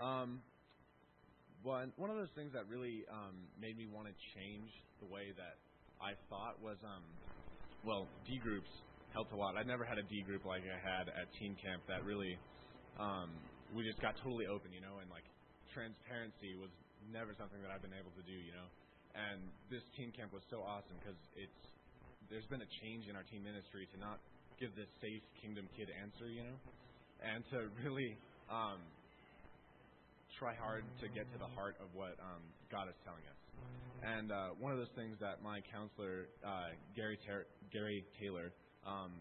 Um, one one of those things that really um, made me want to change the way that I thought was, um, well, D groups helped a lot. I never had a D group like I had at teen camp that really, um, we just got totally open, you know, and like transparency was never something that I've been able to do, you know. And this teen camp was so awesome because it's there's been a change in our teen ministry to not give this safe kingdom kid answer, you know, and to really um, try hard to get to the heart of what um, God is telling us. And uh, one of those things that my counselor uh, Gary Ter- Gary Taylor um,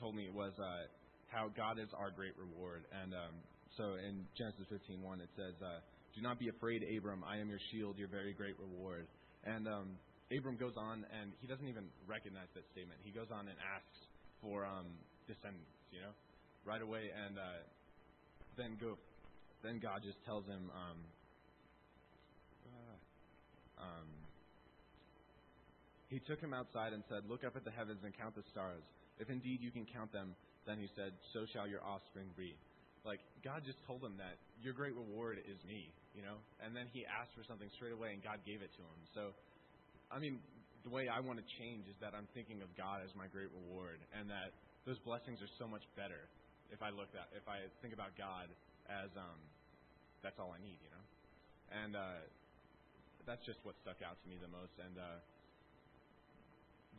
told me was uh, how God is our great reward. And um, so in Genesis 15:1 it says. Uh, do not be afraid, Abram. I am your shield, your very great reward. And um, Abram goes on, and he doesn't even recognize that statement. He goes on and asks for um, descendants, you know, right away. And uh, then go, then God just tells him, um, uh, um, he took him outside and said, "Look up at the heavens and count the stars. If indeed you can count them, then he said, so shall your offspring be." Like God just told him that your great reward is me, you know. And then he asked for something straight away, and God gave it to him. So, I mean, the way I want to change is that I'm thinking of God as my great reward, and that those blessings are so much better if I look at if I think about God as um, that's all I need, you know. And uh, that's just what stuck out to me the most, and. Uh,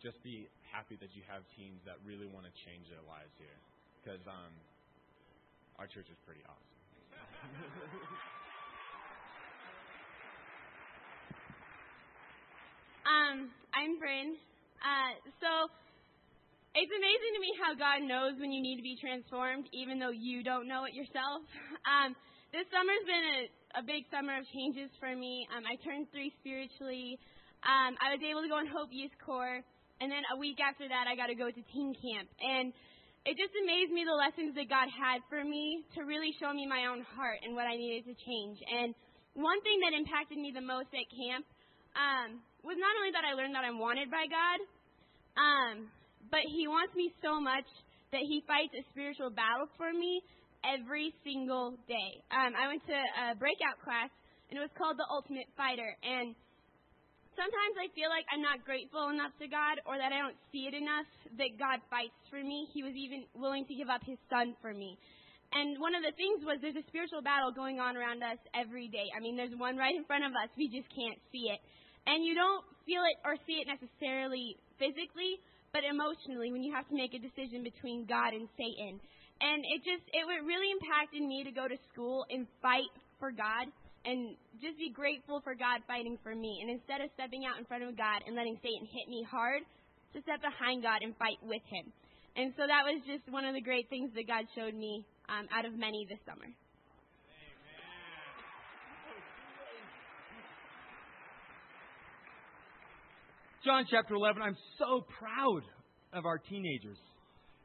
just be happy that you have teens that really want to change their lives here, because um, our church is pretty awesome. um, I'm Bryn. Uh, so it's amazing to me how God knows when you need to be transformed, even though you don't know it yourself. Um, this summer's been a, a big summer of changes for me. Um, I turned three spiritually. Um, I was able to go on Hope Youth Corps, and then a week after that, I got to go to teen camp. And it just amazed me the lessons that God had for me to really show me my own heart and what I needed to change. And one thing that impacted me the most at camp um, was not only that I learned that I'm wanted by God, um, but He wants me so much that He fights a spiritual battle for me every single day. Um, I went to a breakout class, and it was called The Ultimate Fighter. And sometimes I feel like I'm not grateful enough to God or that I don't see it enough that God fights for me. He was even willing to give up his son for me. And one of the things was there's a spiritual battle going on around us every day. I mean, there's one right in front of us. We just can't see it. And you don't feel it or see it necessarily physically, but emotionally when you have to make a decision between God and Satan. And it just, it really impacted me to go to school and fight for God and just be grateful for God fighting for me. And instead of stepping out in front of God and letting Satan hit me hard, to step behind God and fight with Him. And so that was just one of the great things that God showed me um, out of many this summer. John chapter 11, I'm so proud of our teenagers.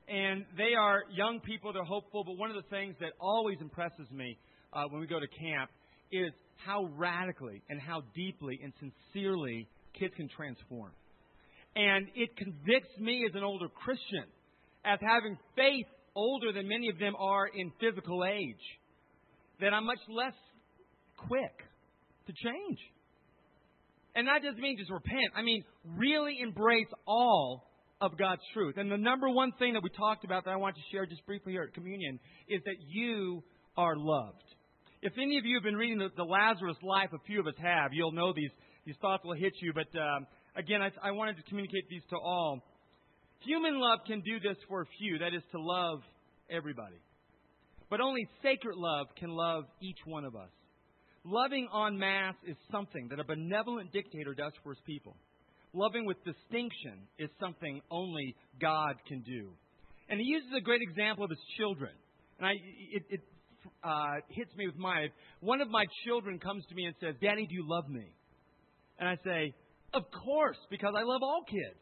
And they are young people, they're hopeful, but one of the things that always impresses me uh, when we go to camp is how radically and how deeply and sincerely kids can transform. And it convicts me as an older Christian, as having faith older than many of them are in physical age, that I'm much less quick to change. And that doesn't mean just repent. I mean, really embrace all of God's truth. And the number one thing that we talked about that I want to share just briefly here at communion is that you are loved. If any of you have been reading the, the Lazarus life, a few of us have, you'll know these, these thoughts will hit you. But um, again, I, I wanted to communicate these to all. Human love can do this for a few, that is to love everybody. But only sacred love can love each one of us. Loving en masse is something that a benevolent dictator does for his people. Loving with distinction is something only God can do. And he uses a great example of his children. And I, it, it uh, hits me with my. One of my children comes to me and says, Daddy, do you love me? And I say, Of course, because I love all kids.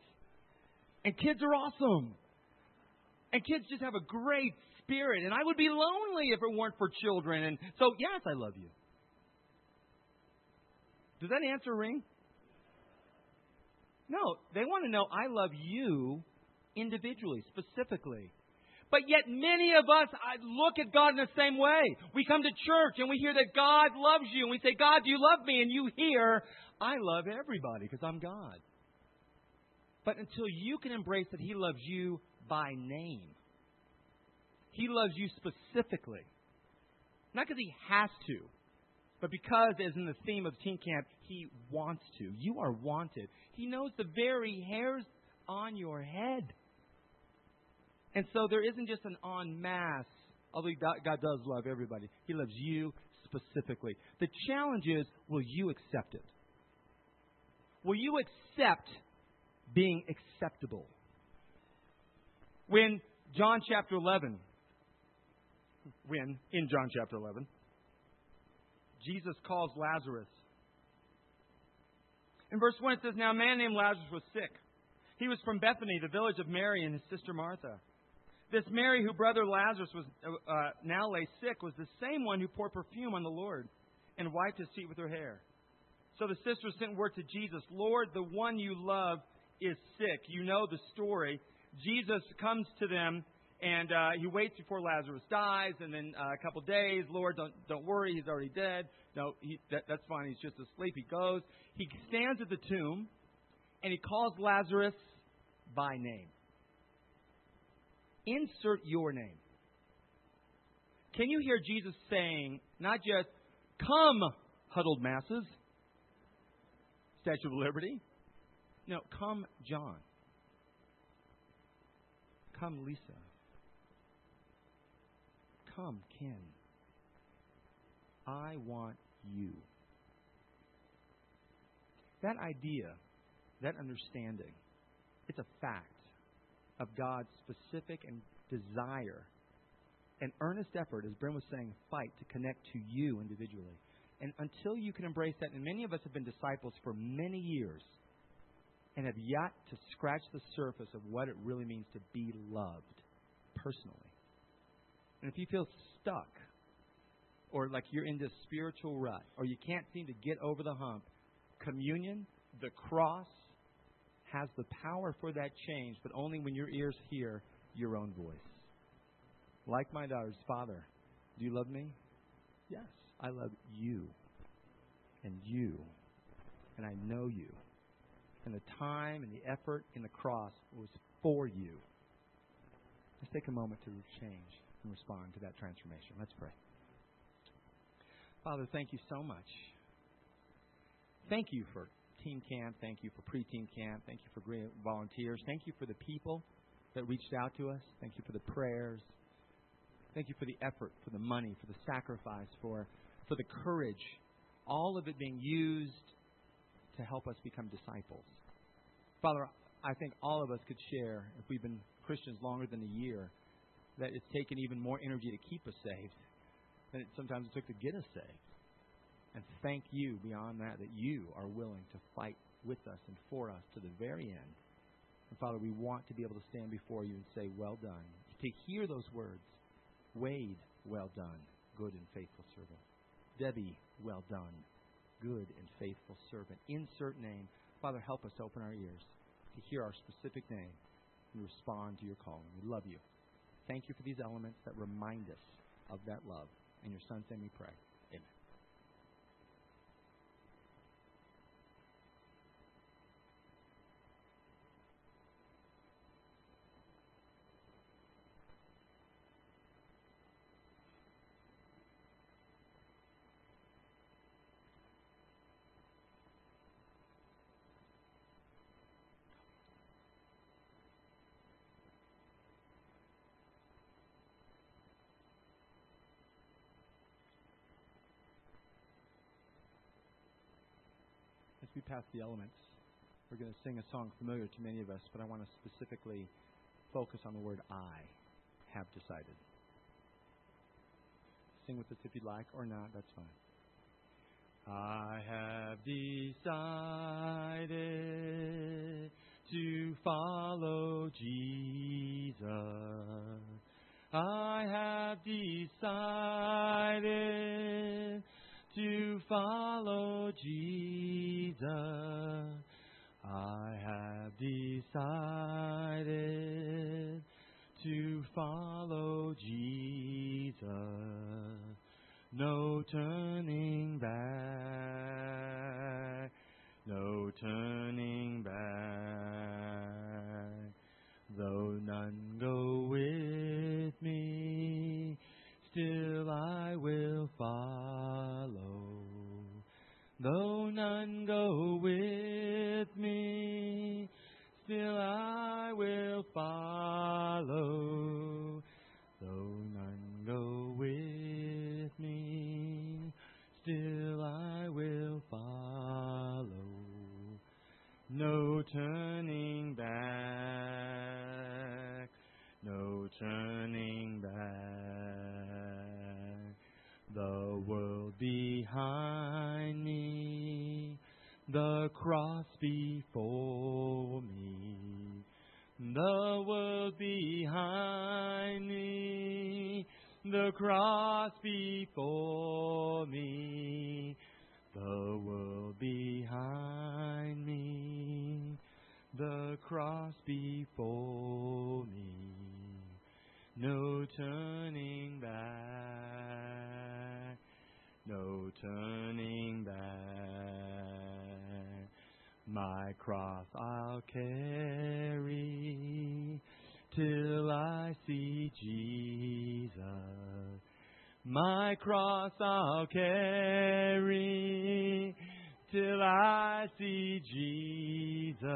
And kids are awesome. And kids just have a great spirit. And I would be lonely if it weren't for children. And so, yes, I love you. Does that answer ring? No, they want to know I love you individually, specifically. But yet many of us I look at God in the same way. We come to church and we hear that God loves you and we say, God, do you love me? And you hear, I love everybody because I'm God. But until you can embrace that He loves you by name, He loves you specifically. Not because He has to, but because, as in the theme of Teen Camp, He wants to. You are wanted. He knows the very hairs on your head. And so there isn't just an en masse, although God does love everybody. He loves you specifically. The challenge is will you accept it? Will you accept being acceptable? When John chapter 11, when in John chapter 11, Jesus calls Lazarus. In verse 1, it says, Now a man named Lazarus was sick. He was from Bethany, the village of Mary and his sister Martha. This Mary, whose brother Lazarus was uh, uh, now lay sick, was the same one who poured perfume on the Lord and wiped his feet with her hair. So the sisters sent word to Jesus, Lord, the one you love is sick. You know the story. Jesus comes to them and uh, he waits before Lazarus dies, and then uh, a couple days, Lord, don't don't worry, he's already dead. No, he, that, that's fine. He's just asleep. He goes. He stands at the tomb, and he calls Lazarus by name. Insert your name. Can you hear Jesus saying, not just, come, huddled masses, Statue of Liberty? No, come, John. Come, Lisa. Come, Ken. I want you. That idea, that understanding, it's a fact of God's specific and desire an earnest effort, as Brent was saying, fight to connect to you individually. And until you can embrace that, and many of us have been disciples for many years and have yet to scratch the surface of what it really means to be loved personally. And if you feel stuck, or like you're in this spiritual rut, or you can't seem to get over the hump, communion, the cross, has the power for that change, but only when your ears hear your own voice. Like my daughter's father, do you love me? Yes, I love you. And you. And I know you. And the time and the effort in the cross was for you. Let's take a moment to change and respond to that transformation. Let's pray. Father, thank you so much. Thank you for teen camp. Thank you for preteen camp. Thank you for volunteers. Thank you for the people that reached out to us. Thank you for the prayers. Thank you for the effort, for the money, for the sacrifice, for, for the courage. All of it being used to help us become disciples. Father, I think all of us could share, if we've been Christians longer than a year, that it's taken even more energy to keep us saved than it sometimes it took to get us saved. And thank you beyond that that you are willing to fight with us and for us to the very end. And Father, we want to be able to stand before you and say, Well done. To hear those words, Wade, well done, good and faithful servant. Debbie, well done, good and faithful servant. Insert name. Father, help us open our ears to hear our specific name and respond to your calling. We love you. Thank you for these elements that remind us of that love. In your son's name we pray. We pass the elements, we're going to sing a song familiar to many of us, but I want to specifically focus on the word I have decided. Sing with us if you'd like, or not, that's fine. I have decided to follow Jesus. I have decided to follow Jesus. I have decided to follow the cross before me, the world behind me, the cross before me, no turning back, no turning back. My cross I'll carry till I see Jesus. My cross I'll carry till I see Jesus.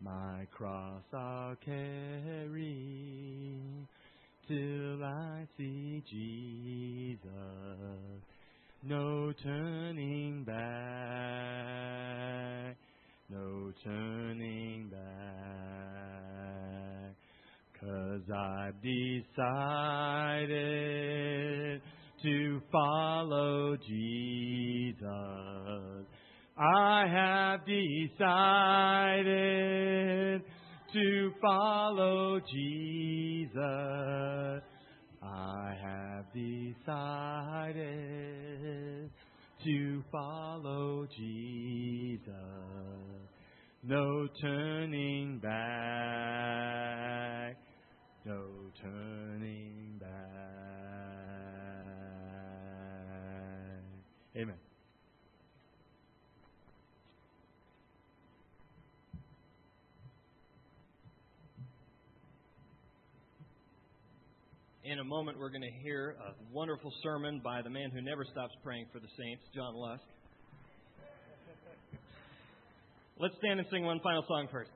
My cross I'll carry till I see Jesus. No turning back, no turning back. Cause I've decided to follow Jesus. I have decided to follow Jesus. I have decided to follow Jesus. No turning back, no turning back. Amen. In a moment, we're going to hear a wonderful sermon by the man who never stops praying for the saints, John Lusk. Let's stand and sing one final song first.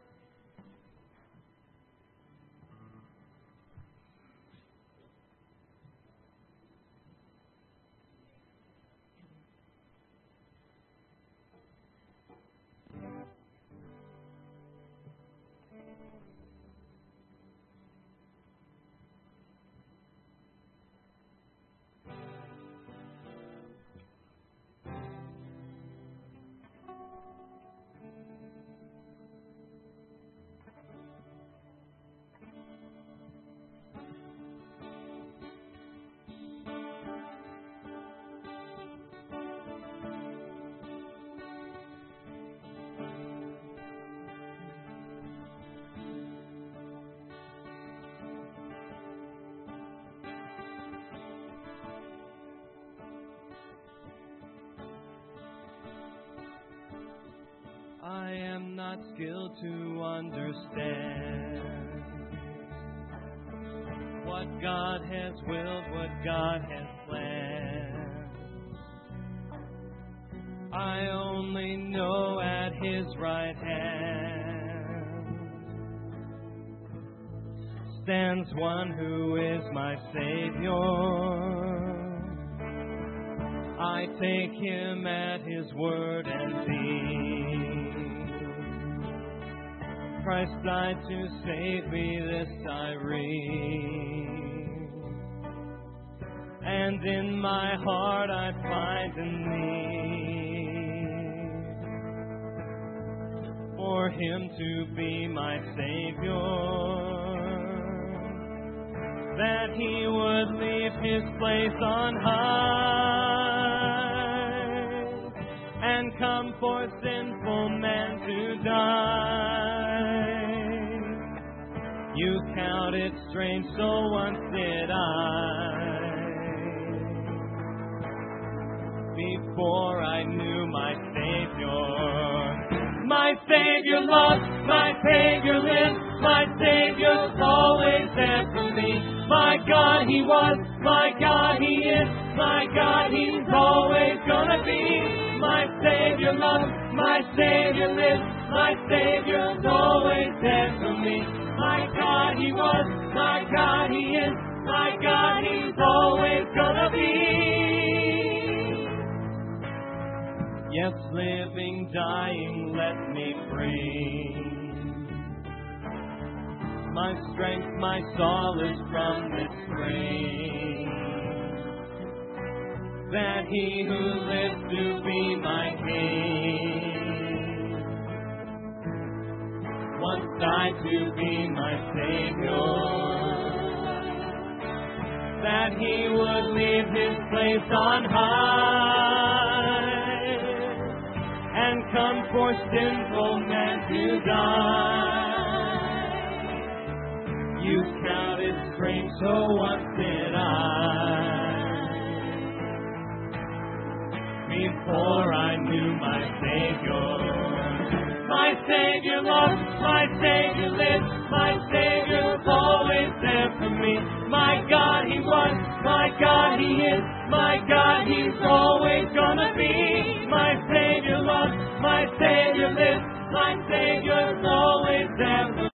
I am not skilled to understand what God has willed, what God has planned. I only know at His right hand stands one who is my Savior. I take him at his word and see. Christ died to save me, this I read. And in my heart I find a need for him to be my Savior that he would leave his place on high and come for sinful men to die count it strange, so once did I. Before I knew my Savior, my Savior loved My strength, my solace from this spring. That he who lives to be my king once died to be my Savior. That he would leave his place on high come for sinful men to die. You counted strange, so what did I. Before I knew my Savior, my Savior loves, my Savior lives, my Savior's always there for me. My God, He was, my God, He is, my God, He's always gonna my Savior lives, my Savior's always there.